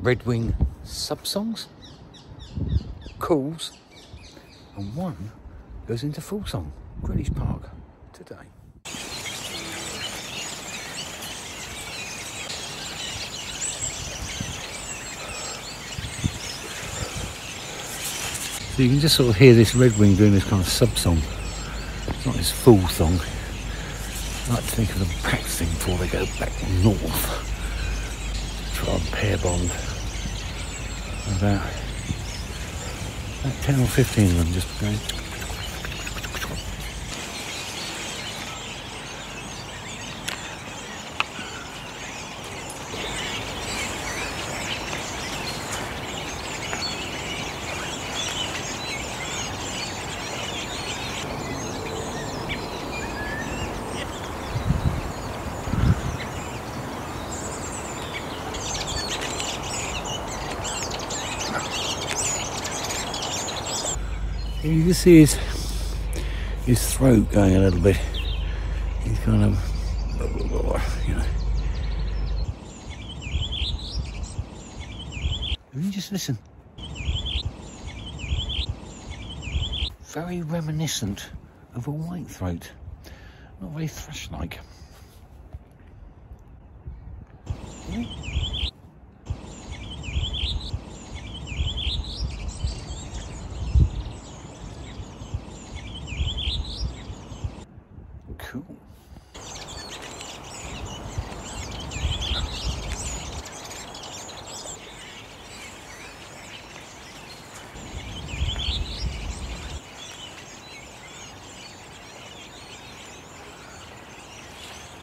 Redwing sub-songs, calls, and one goes into full song. Greenwich Park today. So you can just sort of hear this Redwing doing this kind of sub-song. It's not his full song. I like to think of them practicing before they go back north. Pair bond. About, about 10 or 15 of them just going. You can see his his throat going a little bit. He's kind of, you know. You just listen. Very reminiscent of a whitethroat. Not very thrush-like. Hmm?